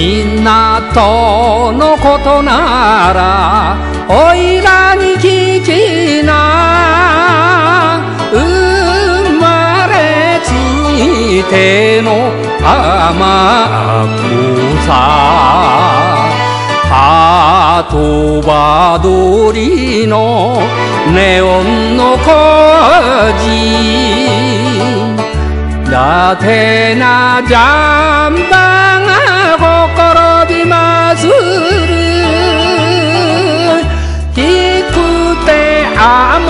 みんなとのことならおいらに聞きな。生まれついての甘くさ鳩場通りのネオンの工事だてなジャンバがほころびまする。低くてあま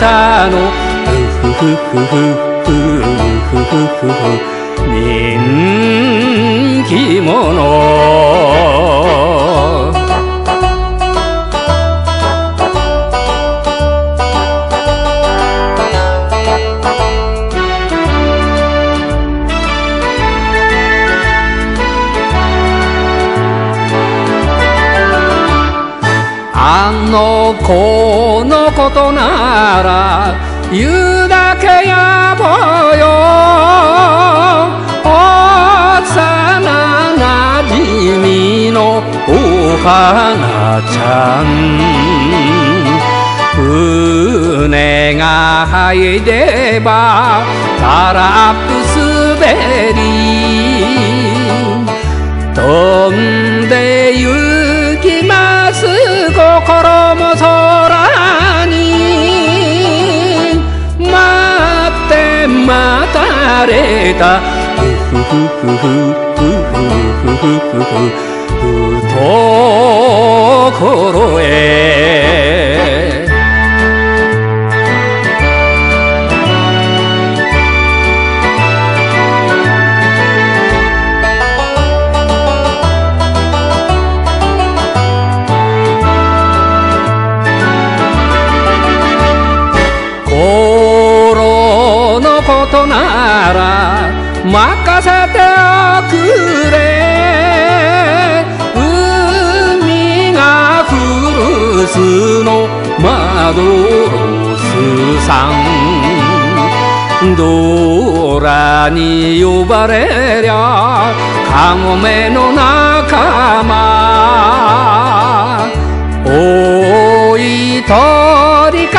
たの。ふふふふふ。ふふふふ人気者の子のことなら言うだけやぼよ。幼なじみのお花ちゃん。船が入ればタラップ滑り。飛ん待たれた。ふふふふふふふふふ懐へ心のことなら任せておくれ。海が古巣のマドロスさん。ドラに呼ばれりゃカモメの仲間。おいとりか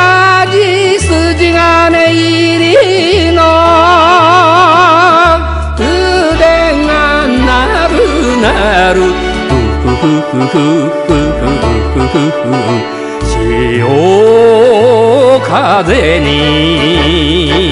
ふふふふ潮風に。